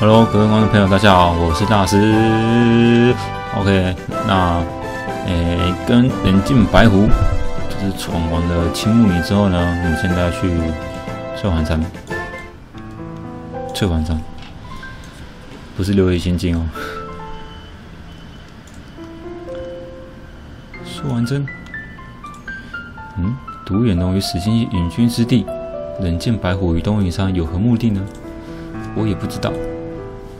Hello，各位观众朋友，大家好，我是大师。OK，那诶，跟人进白狐就是闯完了青木里之后呢，我们现在要去翠环山。翠环山不是六月仙境哦。说完真，嗯，独眼龙与死星隐居之地，人见白虎与东云山有何目的呢？我也不知道。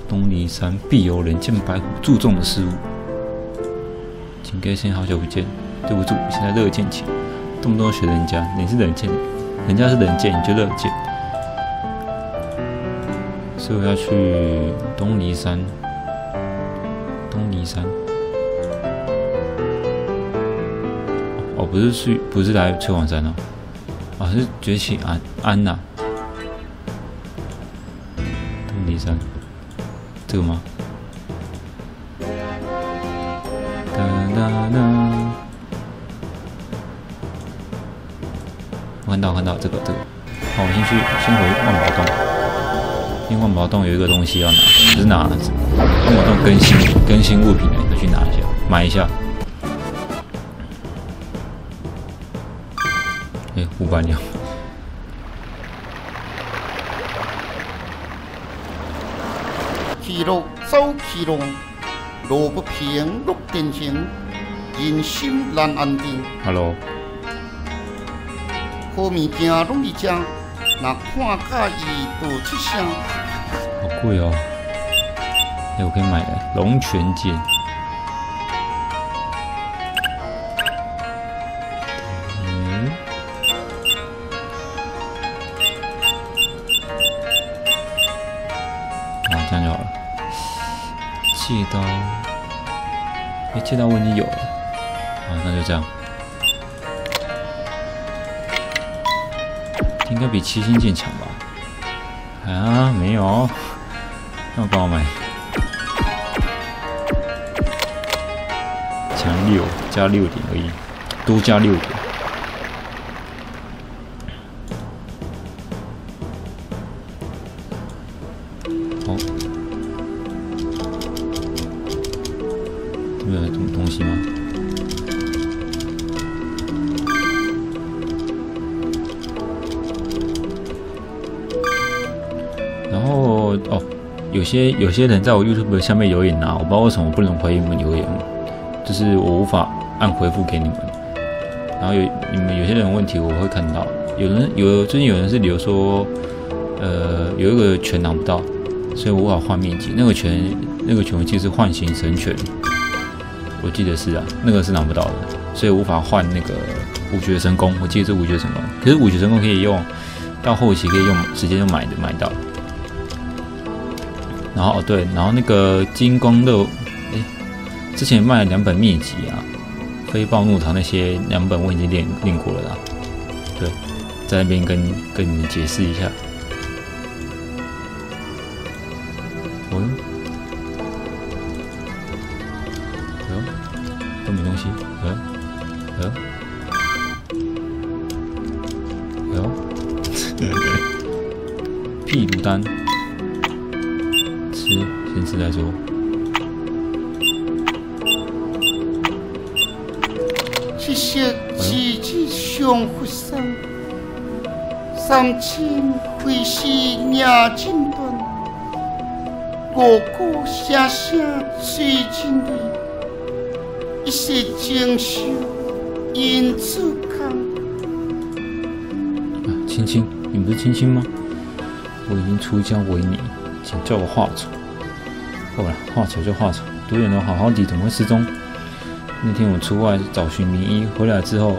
东尼山必有人见白虎注重的事物。景哥先好久不见，对不住，现在热见情，动不动学人家，你是人见，人家是人见，你就热见。所以我要去东尼山，东尼山。哦，不是去，不是来翠王山哦，啊，是崛起安安呐，东尼山。这个吗？哒哒哒！我看到看到这个这个，好，我先去先回万宝洞，因为万宝洞有一个东西要拿，是拿万宝洞更新更新物品的，要去拿一下，买一下。哎，五百两。去路走起路，路不平路颠颠，人心难安定。Hello。好物件拢伫遮，若看介意就出声。好贵哦！哎，我可以买龙泉剑。刀，哎，借刀我已经有了，好，那就这样。应该比七星剑强吧？啊，没有，那我帮我买，强六加六点而已，多加六点。后哦，有些有些人在我 YouTube 下面留言啊，我不知道为什么不能回你们留言，就是我无法按回复给你们。然后有你们有些人问题我会看到，有人有最近有人是留说，呃，有一个拳拿不到，所以我无法换秘籍。那个拳那个拳其实是唤醒神拳。我记得是啊，那个是拿不到的，所以无法换那个五绝神功。我记得是五绝神功，可是五绝神功可以用，到后期可以用，直接就买的买到。然后哦对，然后那个金光的，哎，之前卖了两本秘籍啊，飞豹怒潮那些两本我已经练练过了啦。对，在那边跟跟你们解释一下。哦。都没东西，嗯嗯，有，屁毒丹，吃，先吃再说。谢谢。姐姐相扶山，三千会是娘亲端，哥哥谢谢。最亲的。一些锦绣银子看。青青，你不是青青吗？我已经出家为尼，请叫我化丑。好了，化丑就化丑。独眼龙好好的，怎么会失踪？那天我出外找寻名医，回来之后，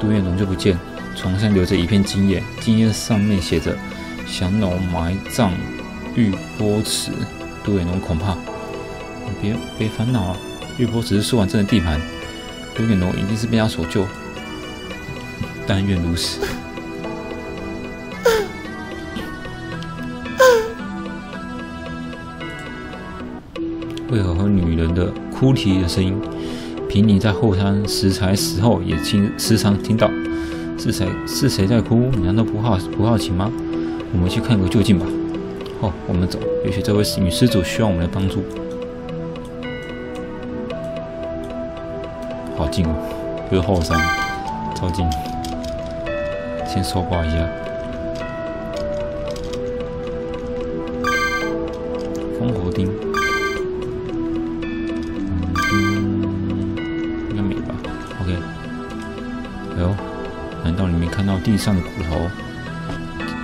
独眼龙就不见。床上留着一片金叶，金叶上面写着“降龙埋葬玉波池”。独眼龙恐怕，别别烦恼啊。玉波只是苏完镇的地盘，独眼龙一定是被他所救，但愿如此。为何和女人的哭啼的声音，平尼在后山拾柴时候也经时常听到？是谁是谁在哭？你难道不好不好奇吗？我们去看个究竟吧。哦，我们走。也许这位女施主需要我们的帮助。好近哦，又是后山，超近。先搜刮一下。哎呦，难道你没看到地上的骨头？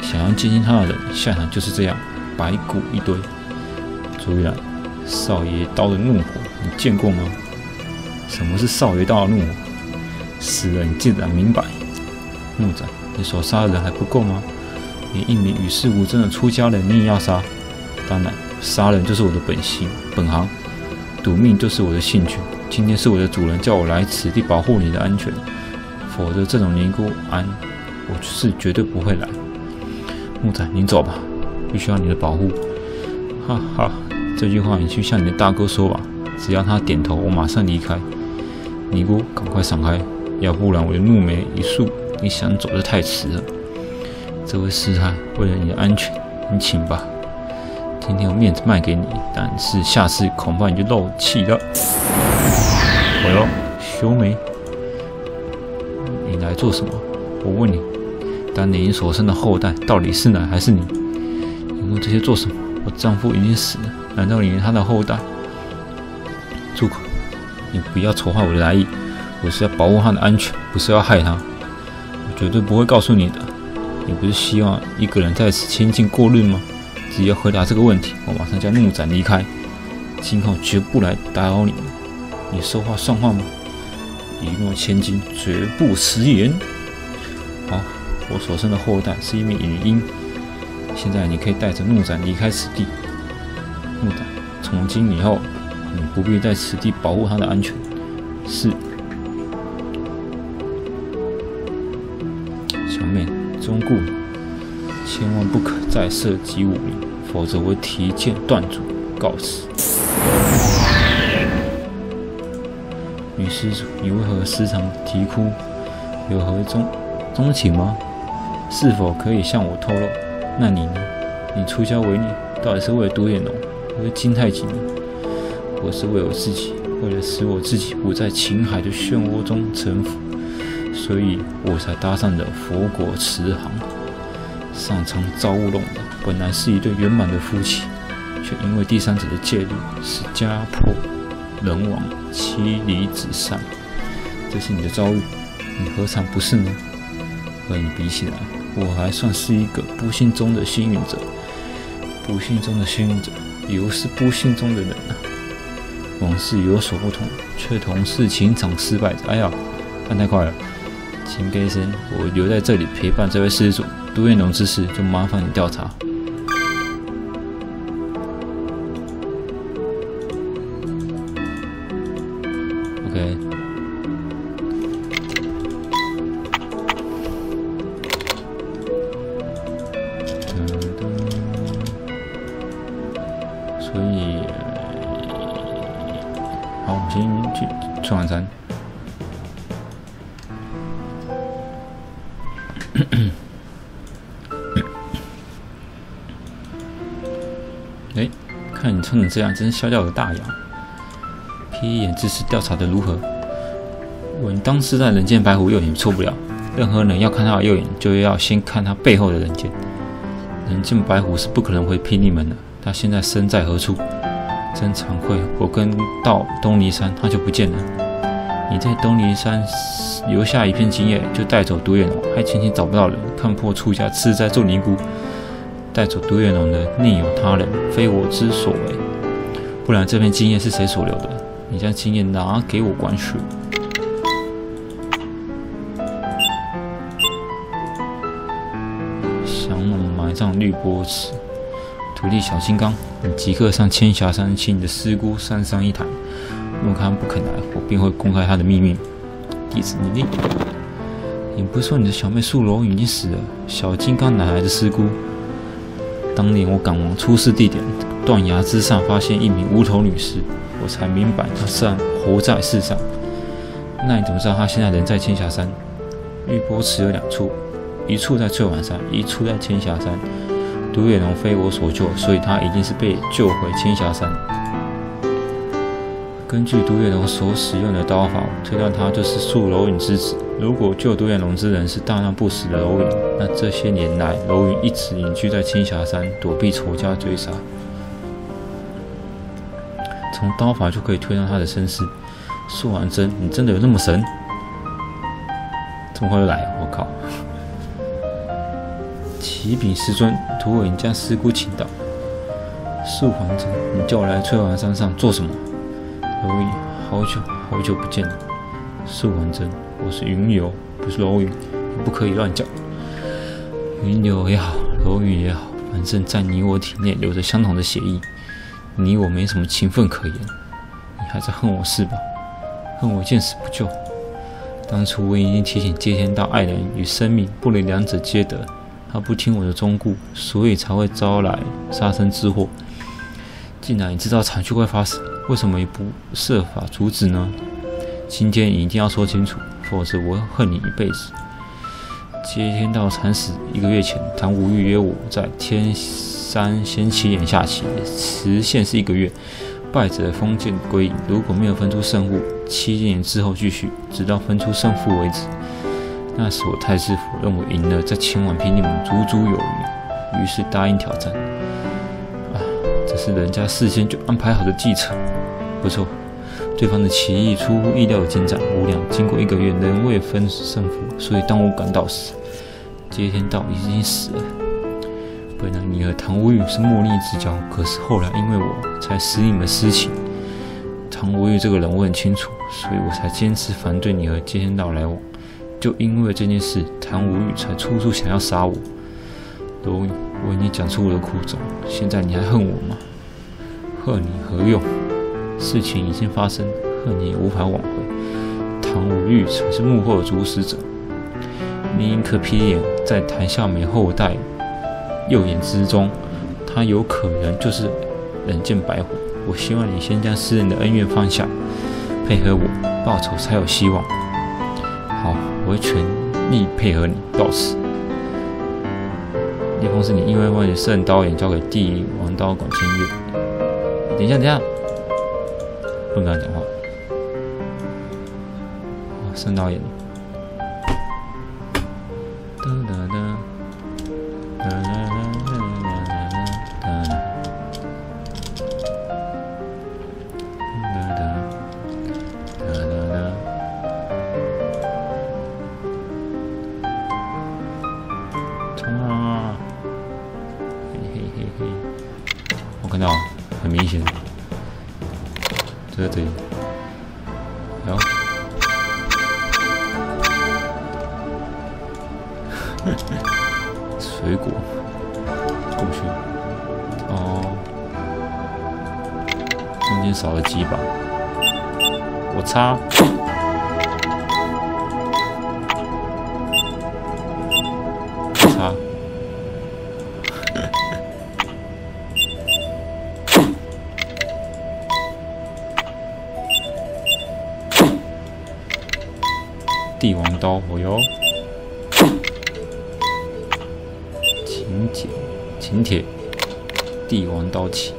想要接近他的人，下场就是这样，白骨一堆。注意了，少爷刀的怒火，你见过吗？什么是少爷刀的怒火？死了，你自然明白。木仔，你所杀的人还不够吗？连一名与世无争的出家人你也要杀？当然，杀人就是我的本性、本行，赌命就是我的兴趣。今天是我的主人叫我来此地保护你的安全，否则这种尼姑庵，我是绝对不会来。木仔，你走吧，不需要你的保护。哈哈，这句话你去向你的大哥说吧，只要他点头，我马上离开。尼姑，赶快闪开，要不然我就怒眉一竖，你想走就太迟了。这位师太，为了你的安全，你请吧。今天我面子卖给你，但是下次恐怕你就漏气了。我哟，修眉，来做什么？我问你。当年你所生的后代到底是男还是女？你问这些做什么？我丈夫已经死了，难道你连他的后代？住口！你不要丑化我的来意，我是要保护他的安全，不是要害他。我绝对不会告诉你的。你不是希望一个人在此清静过日吗？只要回答这个问题，我马上将木斩离开，今后绝不来打扰你。你说话算话吗？一诺千金，绝不食言。好。我所生的后代是一名女婴，现在你可以带着怒斩离开此地。怒斩，从今以后，你不必在此地保护他的安全。是，小妹，忠固，千万不可再涉及武名，否则我提剑断足，告辞。女施主，你为何时常啼哭？有何衷衷情吗？是否可以向我透露？那你呢？你出家为尼，到底是为了独眼龙，还是金太极呢？我是为我自己，为了使我自己不在情海的漩涡中沉浮，所以我才搭上了佛国慈航。上苍造物弄的，本来是一对圆满的夫妻，却因为第三者的介入，使家破人亡，妻离子散。这是你的遭遇，你何尝不是呢？和你比起来，我还算是一个不幸中的幸运者，不幸中的幸运者，又是不幸中的人啊！往事有所不同，却同是情场失败者。哎呀，看太快了，请给声，我留在这里陪伴这位施主。独眼龙之事，就麻烦你调查。这样，真是笑掉我的大牙。！P 眼，这次调查的如何？稳当时在人间白虎右眼错不了。任何人要看他的右眼，就要先看他背后的人间。人间白虎是不可能回霹雳门的。他现在身在何处？真惭愧，我跟到东尼山，他就不见了。你在东尼山留下一片金叶，就带走独眼龙，还轻轻找不到人，看破出家，吃在做尼姑。带走独眼龙的另有他人，非我之所为。不然这片经验是谁所留的？你将经验拿给我管束。降龙埋葬绿波池，徒弟小金刚，你即刻上千霞山，请你的师姑山上一谈。若他不肯来，我便会公开他的秘密。弟子你令。你不是说你的小妹素柔已经死了？小金刚哪来的师姑？当年我赶往出事地点，断崖之上发现一名无头女尸，我才明白她然活在世上。那你怎么知道她现在人在千霞山？玉波池有两处，一处在翠婉山，一处在千霞山。独眼龙非我所救，所以他一定是被救回千霞山。根据独眼龙所使用的刀法，推断他就是树楼影之子。如果救独眼龙之人是大难不死的楼影，那这些年来楼影一直隐居在千霞山，躲避仇家追杀。从刀法就可以推断他的身世。素还真，你真的有那么神？这么快就来？我靠！启禀师尊，徒儿将师姑请到。素还真，你叫我来翠华山上做什么？蝼蚁，好久好久不见了。素还真，我是云游，不是蝼蚁，不可以乱叫。云游也好，蝼蚁也好，反正在你我体内流着相同的血液，你我没什么情分可言。你还在恨我是吧？恨我见死不救。当初我已经提醒接天道爱人与生命不能两者皆得，他不听我的忠告，所以才会招来杀身之祸。既然你知道惨剧会发生，为什么也不设法阻止呢？今天你一定要说清楚，否则我会恨你一辈子。接天道惨死一个月前，唐无玉约我在天三先起眼下棋，时限是一个月。败者封建归隐，如果没有分出胜负，七年之后继续，直到分出胜负为止。那时我太师府认为赢了，再前往平定门足足有余，于是答应挑战。啊，这是人家事先就安排好的计策。不错，对方的棋艺出乎意料的精湛无量，经过一个月仍未分胜负，所以当我赶到时，接天道已经死了。本来你和唐无欲是莫逆之交，可是后来因为我才使你们私情。唐无欲这个人我很清楚，所以我才坚持反对你和接天道来往。就因为这件事，唐无欲才处处想要杀我。罗我已经讲出我的苦衷，现在你还恨我吗？恨你何用？事情已经发生，恨你也无法挽回。唐无玉才是幕后的主使者。另一颗霹雳眼在谭笑梅后代。右眼之中，他有可能就是人剑白虎。我希望你先将私人的恩怨放下，配合我报仇才有希望。好，我会全力配合你。到此，逆风是你意外把你圣刀眼交给帝王刀广清月。等一下，等一下，不能跟他讲话。圣刀眼。帝王刀，我哟。秦铁帝王刀起，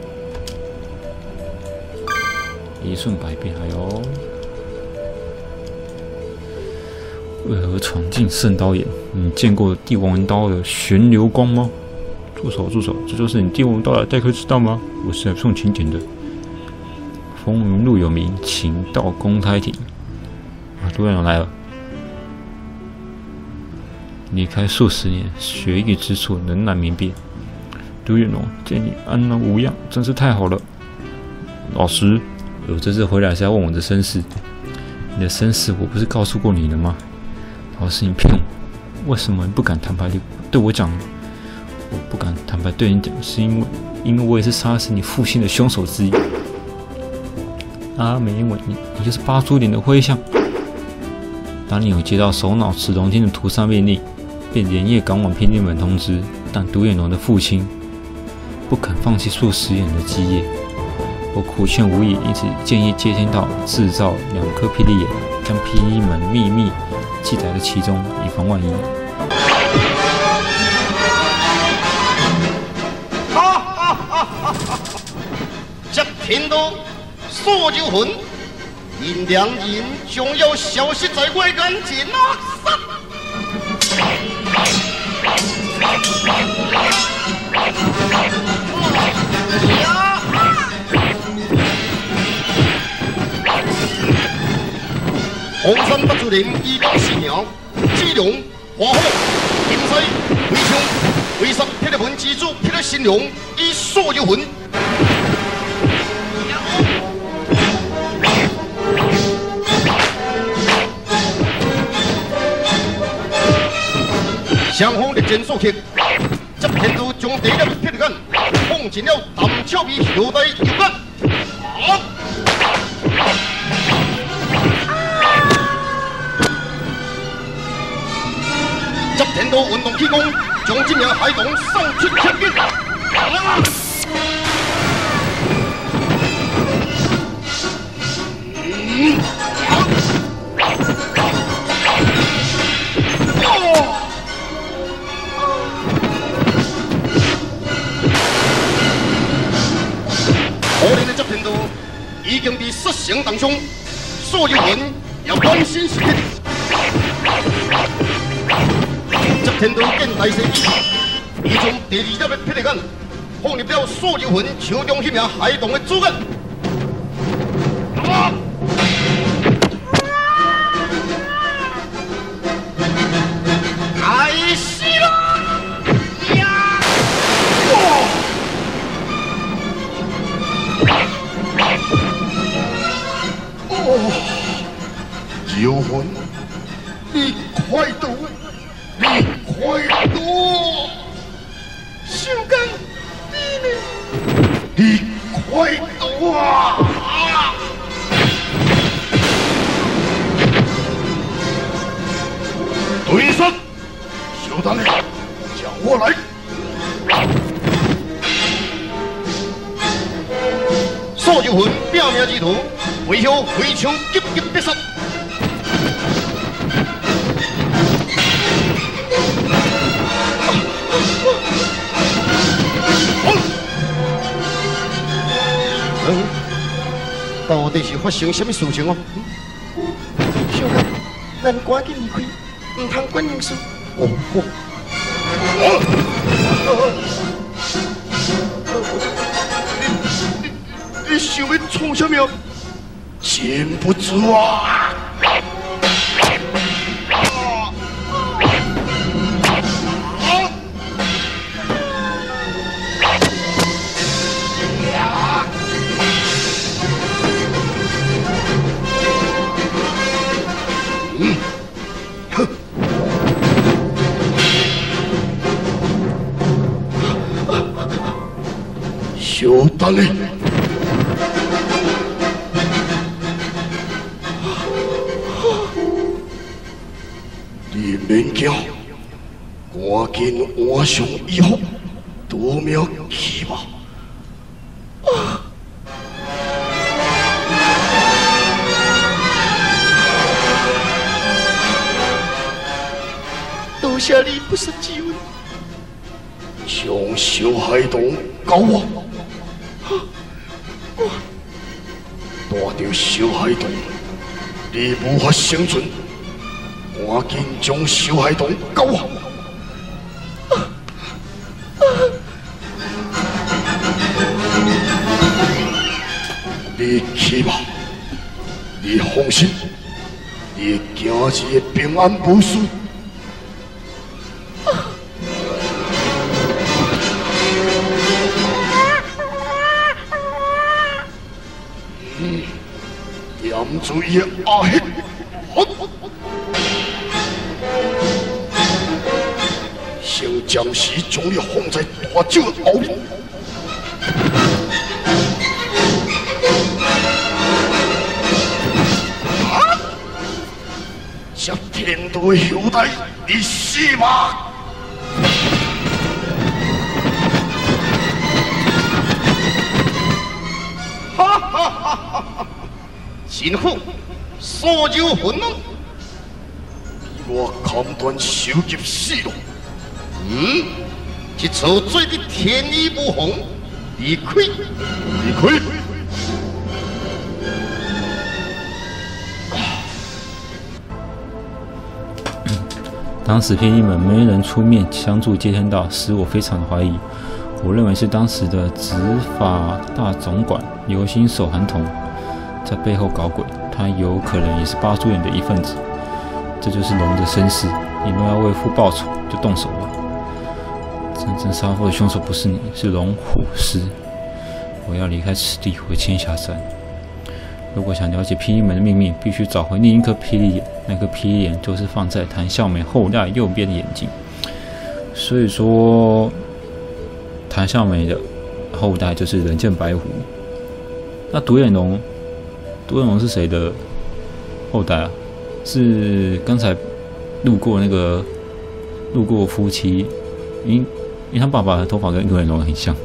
一瞬百变。还有，为何闯进圣刀眼？你见过帝王刀的旋流光吗？住手！住手！这就是你帝王刀的待客之道吗？我是来送请柬的。风云录有名，请到公开亭。啊，杜远来了。离开数十年，学艺之处仍然明辨。独眼龙见你安然无恙，真是太好了。老师，我这次回来是要问我的身世。你的身世我不是告诉过你了吗？老师，你骗我！为什么不敢坦白对我讲？我不敢坦白对你讲，是因为，因为我也是杀死你父亲的凶手之一。阿美文，你你就是八珠岭的灰象。当你有接到首脑赤龙天的屠杀命令，便连夜赶往霹雳门通知，但独眼龙的父亲不肯放弃数十眼的基业，我苦劝无益，因此建议接天道制造两颗霹雳眼，将霹雳门秘密记载在其中，以防万一。哈哈哈！接贫道素酒魂，阴两银，重要消息再快赶紧拿。山不主人，一高四鸟，志龙、华虎、金西、魏昌，为十霹雳门之主，霹雳神龙，以所有魂。双方立剑所刻，接天都将第一霹雳杆放进了淡俏味后代右杆。执天道运动气功，将这名孩童送出天境。可怜的执天道已经在失声当中，所有人要关心是天。执天道见大势已，已将第二粒的霹雳杆放入了所有魂手中那名孩童的主人。你快到啊！对身，小等你，叫我来。所有魂拼命之徒，为何非常急急必杀？到底是发生什么事情哦？小刚，咱赶紧离开，唔通管人事。哦哦。你你想要创什么？坚不住啊！小等看着小海童，你无法生存，赶紧将小孩童交我。你去吧，你放心，你今日平安无事。注意阿黑，好，先将时将你放在大酒后面。啊！这天道的后代，你死吧！贫妇所州混了，被我砍断手脚，死了。嗯，这作祟的天衣无缝，李逵，李逵。当时偏一门没人出面相助，接天道，使我非常的怀疑。我认为是当时的执法大总管刘星守很痛。在背后搞鬼，他有可能也是八珠眼的一份子。这就是龙的身世，你若要为父报仇，就动手吧。真正杀父的凶手不是你，是龙虎师。我要离开此地，回千霞山。如果想了解霹雳门的秘密，必须找回另一颗霹雳眼。那颗霹雳眼就是放在谭笑美后代右边的眼睛。所以说，谭笑美的后代就是人剑白虎。那独眼龙，独眼龙是谁的后代啊？是刚才路过那个路过夫妻，因因为他爸爸的头发跟独眼龙很像。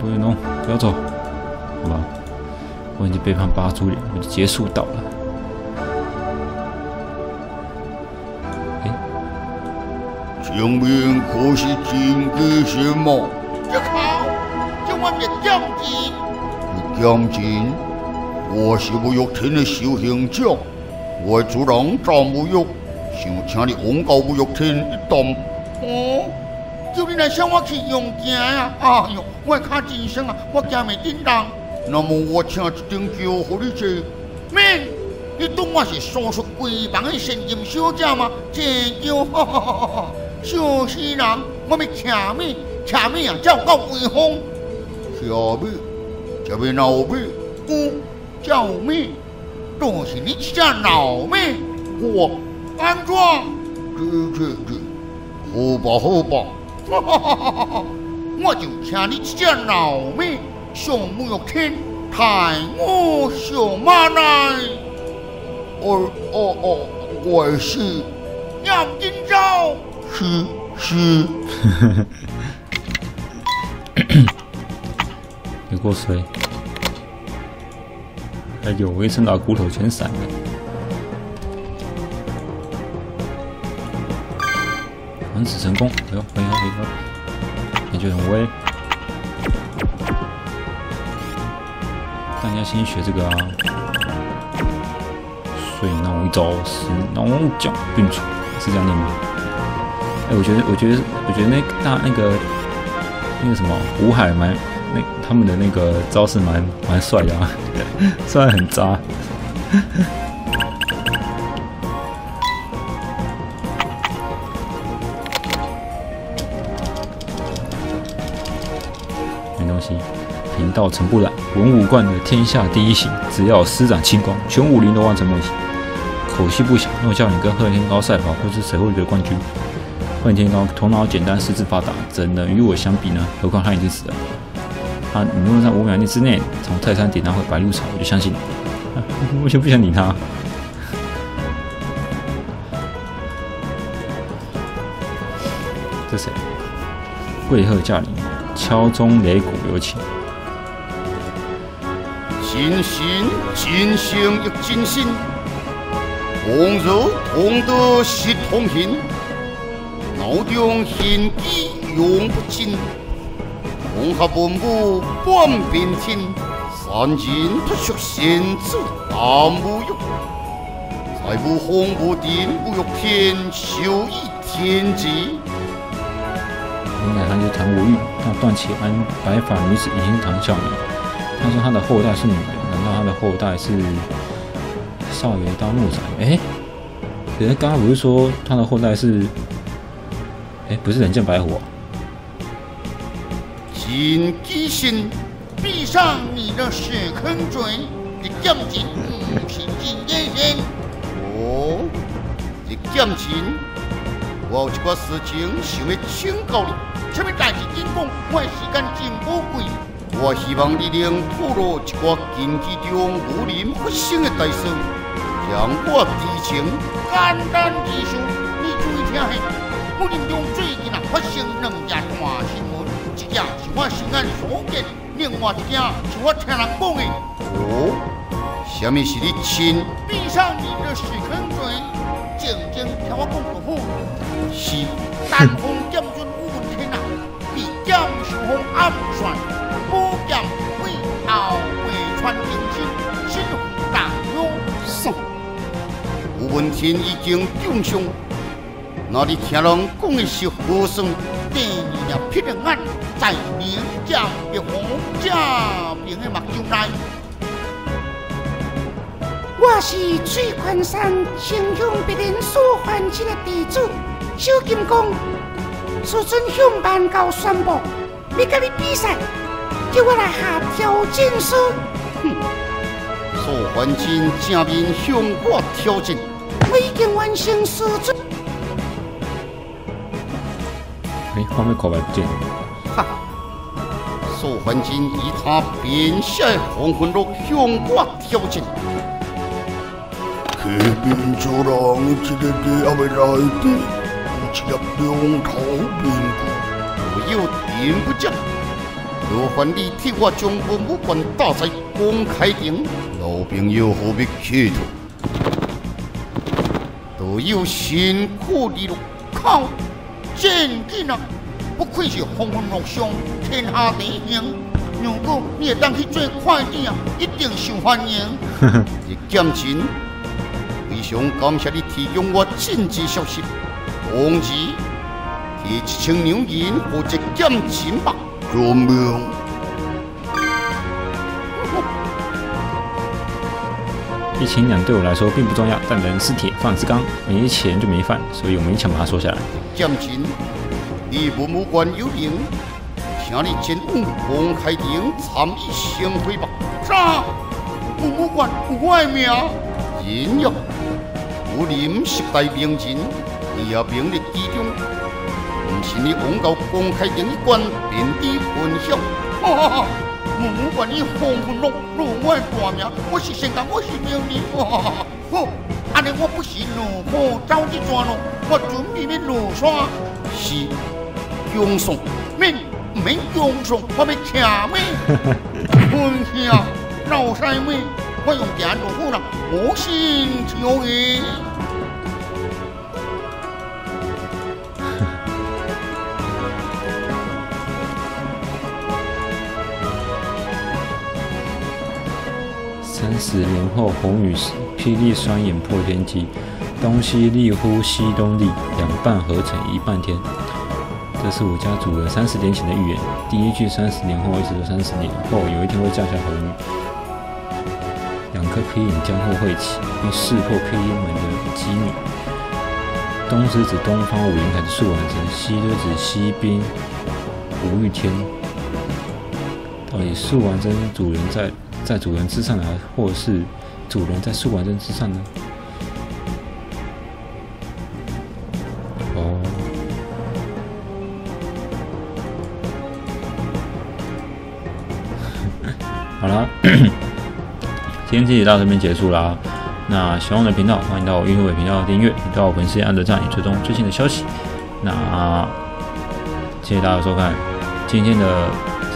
独眼龙，不要走，好吧？我已经背叛八珠脸，我就结束到了。哎，清明可是真吉祥吗？这好，这我别奖金。你奖金？我是侮辱天的修行者，我主人遭侮辱，想请你往告侮辱天一动。哦，叫你来向我去用行啊！哎呦，我脚真酸啊，我行袂叮当。那么我请一顶轿给你坐。免，你当我是所属贵房的现金小姐吗？这轿，哈哈哈哈哈！笑死人！我要请咩？请咩啊？叫够威风。请咩？这边闹咩？嗯。叫咩？都是你这老妹，我安装。这这这，好吧好吧，哈哈哈哈哈！我就请你这老妹上沐浴天，抬我小马来。哦哦哦，我是杨金昭。是是。过水。哎呦！我一蹭到骨头全散了。防止成功！哎呦，哎呦，哎呦，感觉很威。大家先学这个啊！水脑招是龙角并出，是这样念吗？哎，我觉得，我觉得，我觉得那大那个那个什么吴海蛮他们的那个招式蛮蛮帅的啊。虽然很渣，没东西。贫道陈不染，文武冠的天下第一型，只要施展轻功，全武林都望成梦想。口气不小，若叫你跟贺天高赛跑，不知谁会得冠军。贺天高头脑简单，四肢发达，怎能与我相比呢？何况他已经死了。他，你如果在五秒内之内从泰山顶拿回白鹿草，我就相信你。我就不想理他。这谁？贵客驾临，敲钟擂鼓有请。真心真心亦真心，同热同德是同心，脑中心机永不尽。红合文武半边天，三人不学仙子大无欲。才不红不定不欲天，修一天机。原来他就谭无欲，那段启安白发女子已经唐笑美。他说他的后代是女人，难道他的后代是少爷当木材？哎，人家刚刚不是说他的后代是？哎，不是人见白虎。金鸡心，闭上你的血坑嘴！你剑琴不是金眼睛。哦，你剑琴，我有一个事情想要请教你。什么代志？进讲，我时间真宝贵。我希望你能透露一个近期中武林发生的大事，让我知情。简单之事，你注意听下。武林中最近啊发生两件大新闻。件是我亲眼所见，另外一件是我听人讲的。哦，什么是你亲？闭上你的屎坑嘴，静静听我讲就好。是。丹凤将军武文天啊，被江秀峰暗算，宝剑为后为传金星，身负大勇。送。天已经重伤，那你听人讲的是何算？第二日劈了眼，在明将一红家边的目睭内。我是水关山清香别人所还起的弟子小金公，师尊向万教宣布，要跟你比赛，叫我来下挑战书。哼，所还真正面向我挑战，我已经完成师尊。哎，画面口白不见。哈，所还真以他变色黄昏路向我挑战。骑兵族人一个个也未来底，有一粒龙头面具，我有点不正。罗凡你替我将文武馆大赛公开顶，老朋友何必企图？都有辛苦的路靠，真紧啊！不愧是风风龙上天下第一。如果你会当去做快递啊，一定受欢迎。叶剑琴。非常感谢你提供我紧急消息，同时提一千两银或者剑琴吧。救命！一千两对我来说并不重要，但人是铁，饭是钢，没钱就没饭，所以我勉强把它说下来。减钱，你文武馆有名，请你前往公开亭参与盛会吧。啥？文武馆有我的名？人哟！武林十大名人，你也名列其中。不是你往到公开场一关，便地分享。哈哈哈！不管你风风浪浪，我大名，我是先讲我是名人。哈哈哈！好，安尼我不是落河走一转咯，我准备要落山。是，用送免免用送，我要请咩？分享老师妹。我用电路虎了，我心有意。十年后，红雨时，霹雳双眼破天机，东西立呼西东立，两半合成一半天。这是我家主人三十年前的预言。第一句三十年后，一直说三十年后有一天会降下红雨。两颗霹雳将会会起，并识破霹雳门的机密。东是指东方五灵台的素完真，西就指西边吴玉天。到底素完真主人在？在主人之上呢，或是主人在树完真之上呢？好了，今天这集到这边结束啦。那喜欢我的频道，欢迎到我运维频道订阅，到我粉丝按的赞，以追踪最新的消息。那谢谢大家收看，今天的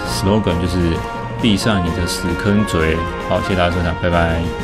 slogan 就是。闭上你的死坑嘴！好，谢谢大家收看，拜拜。